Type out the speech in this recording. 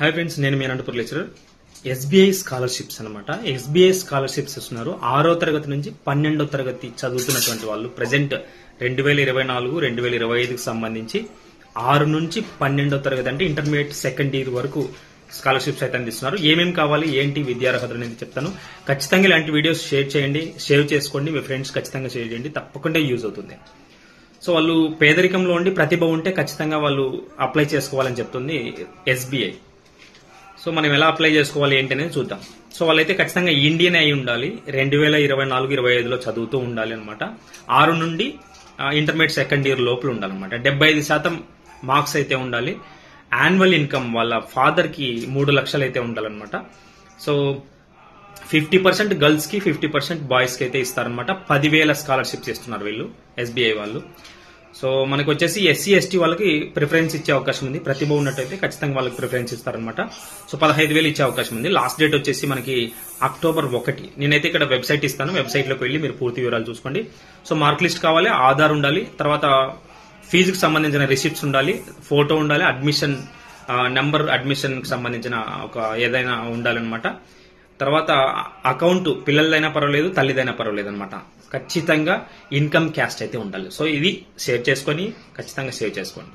Hi friends నేను మీ Anantapur lecturer SBI scholarships అనమాట ఎస్బీఐ స్కాలర్షిప్స్ ఇస్తున్నారు. ఆరో తరగతి నుంచి పన్నెండో తరగతి చదువుతున్నటువంటి వాళ్ళు ప్రజెంట్ రెండు వేల ఇరవై నాలుగు రెండు వేల ఇరవై ఐదుకి సంబంధించి ఆరు నుంచి పన్నెండో తరగతి అంటే ఇంటర్మీడియట్ సెకండ్ ఇయర్ వరకు స్కాలర్షిప్స్ అయితే అందిస్తున్నారు. ఏమేమి కావాలి? ఏంటి? విద్యార్హతలు అనేది చెప్తాను. ఖచ్చితంగా ఇలాంటి వీడియోస్ షేర్ చేయండి. సేవ్ చేసుకోండి. మీ ఫ్రెండ్స్ ఖచ్చితంగా షేర్ చేయండి. తప్పకుండా యూజ్ అవుతుంది. సో వాళ్ళు పేదరికంలో ఉండి ప్రతిభ ఉంటే ఖచ్చితంగా వాళ్ళు అప్లై చేసుకోవాలని చెప్తుంది ఎస్బీఐ సో మనం ఎలా అప్లై చేసుకోవాలి ఏంటి అనేది చూద్దాం. సో వాళ్ళైతే ఖచ్చితంగా ఇండియన్ అయి ఉండాలి. రెండు వేల ఇరవై నాలుగు ఇరవై ఐదులో చదువుతూ ఉండాలి అనమాట ఆరు నుండి ఇంటర్మీడియట్ సెకండ్ ఇయర్ లోపల ఉండాలన్నమాట డెబ్బై ఐదు శాతం మార్క్స్ అయితే ఉండాలి. యాన్యువల్ ఇన్కమ్ వాళ్ళ ఫాదర్కి మూడు లక్షలు అయితే ఉండాలన్నమాట సో ఫిఫ్టీ పర్సెంట్ గర్ల్స్కి ఫిఫ్టీ పర్సెంట్ బాయ్స్కి అయితే ఇస్తారనమాట పదివేల స్కాలర్షిప్స్ ఇస్తున్నారు వీళ్ళు ఎస్బీఐ వాళ్ళు. సో మనకు వచ్చేసి ఎస్సీ ఎస్టీ వాళ్ళకి ప్రిఫరెన్స్ ఇచ్చే అవకాశం ఉంది. ప్రతిభ ఉన్నట్టయితే ఖచ్చితంగా వాళ్ళకి ప్రిఫరెన్స్ ఇస్తారనమాట సో పదహైదు వేలు ఇచ్చే అవకాశం ఉంది. లాస్ట్ డేట్ వచ్చేసి మనకి అక్టోబర్ ఒకటి. నేనైతే ఇక్కడ వెబ్సైట్ ఇస్తాను. వెబ్సైట్లోకి వెళ్ళి మీరు పూర్తి వివరాలు చూసుకోండి. సో మార్క్ లిస్ట్ కావాలి ఆధార్ ఉండాలి తర్వాత ఫీజుకి సంబంధించిన రిసిప్ట్స్ ఉండాలి ఫోటో ఉండాలి అడ్మిషన్ నెంబర్ అడ్మిషన్కి సంబంధించిన ఒక ఏదైనా ఉండాలన్నమాట. తర్వాత అకౌంట్ పిల్లలదైనా పర్వాలేదు తల్లిదైనా పర్వాలేదు అనమాట ఖచ్చితంగా ఇన్కమ్ క్యాస్ట్ అయితే ఉండాలి. సో ఇది సేవ్ చేసుకొని ఖచ్చితంగా సేవ్ చేసుకోండి.